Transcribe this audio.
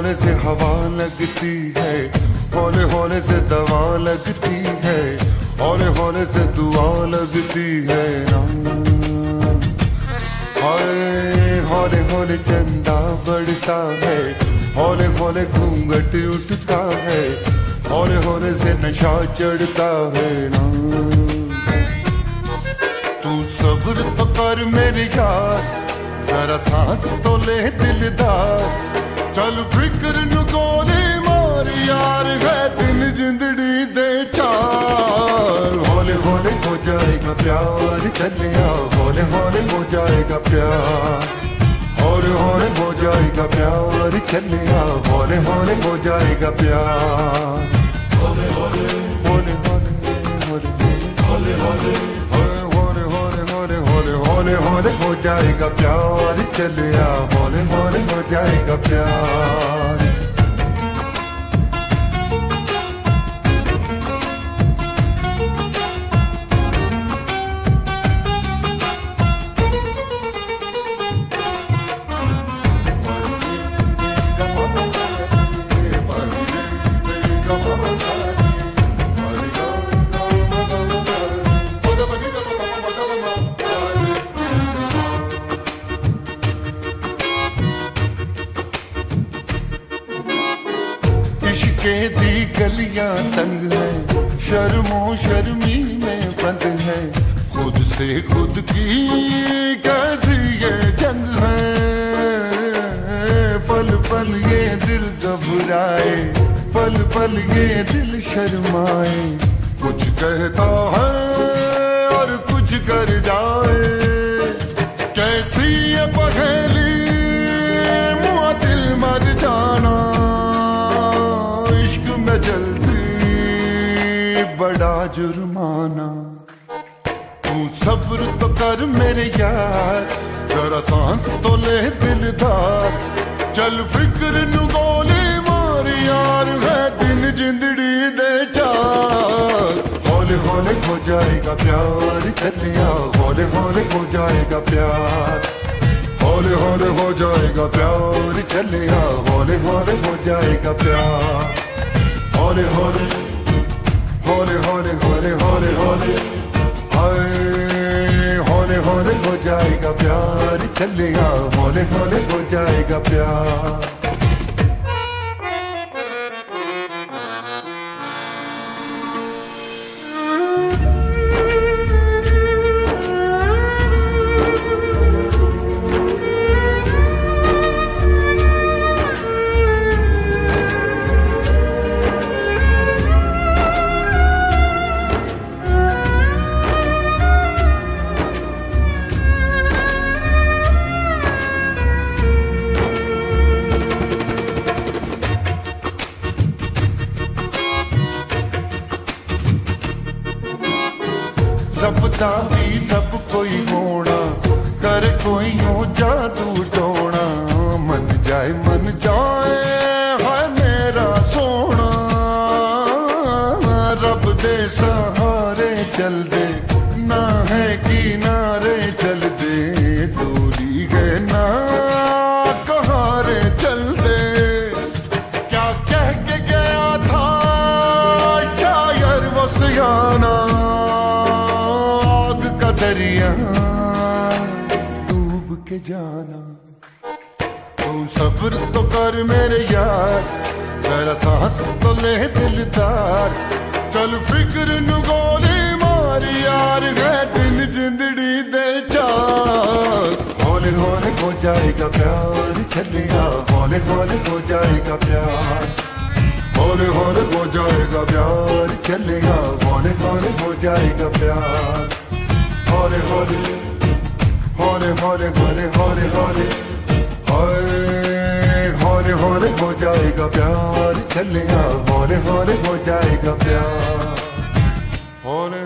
हौले से हवा लगती है हौले हौले से दवा लगती है हौले हौले से दुआ लगती है हाय हौले हौले चंदा बढ़ता है हौले हौले घूंघट उठता है हौले हौले से नशा चढ़ता है ना। तू सब्र तो कर मेरे यार जरा सांस तो ले दिलदार चल फ़िक्र नु गोली मार, यार है तीन जिंदड़ी दे चार। होले होले हो जाएगा प्यार चलिया होले होले हो जाएगा प्यार। होले होले हो जाएगा प्यार चलिया होले होले हो जाएगा प्यार। होले होले होले होले होले होले हौले हौले हो जाएगा प्यार चलिया हौले हौले हो जाएगा प्यार। गलियाँ तंग है। शर्मो शर्मी में बंद है। खुद से खुद की कैसी ये जंग है। पल पल ये दिल घबराए। पल पल ये दिल शर्माए। कुछ कहता है और कुछ कर जाए जल्दी बड़ा जुर्माना। तू सब्र तो कर मेरे यार, जरा सांस तो ले दिलदार। चल फ़िक्र नु गोली मार यार है दिन जिंदड़ी दे चार। हौले हौले हो जाएगा प्यार चलिया, हौले हौले हो जाएगा प्यार। हौले हौले हो जाएगा प्यार चलिया, हौले हौले हो जाएगा प्यार। हौले Hare Hare हौले Hare Hare Hare Hare हौले Hare हो जाएगा प्यार चलेगा हौले हौले हो जाएगा प्यार ਰੱਬ ਦਾ ਵੀ ਰੱਬ ਕੋਈ ਹੋਣਾ, ਕਰ ਕੋਈ ਹੋ ਜਾਦੂ ਟੋਣਾ। ਮਨ ਜਾਏ ਮਨ ਜਾਏ, ਹਾਏ ਮੇਰਾ ਸੋਣਾ ਰੱਬ ਦੇ ਸਹਾਰੇ ਚਲਦੇ, ਨਾ ਹੈ ਕਿਨਾਰੇ ਚਲਦੇ, ਤੂੰ दरिया डूब के जाना। तू सब्र तो कर मेरे यार, जरा सांस तो ले दिलदार। चल फ़िक्र नु गोली मार यार है दिन जिंदड़ी दे चार। हौले हौले हो जाएगा प्यार चलिया हौले हौले हो जाएगा प्यार। हौले हौले हो जाएगा प्यार चलेगा हौले हौले हो जाएगा प्यार। hore hore hore hore hore hore hore हौरे हौरे हो जाएगा प्यार चलिया हौरे हौरे हो जाएगा प्यार हौरे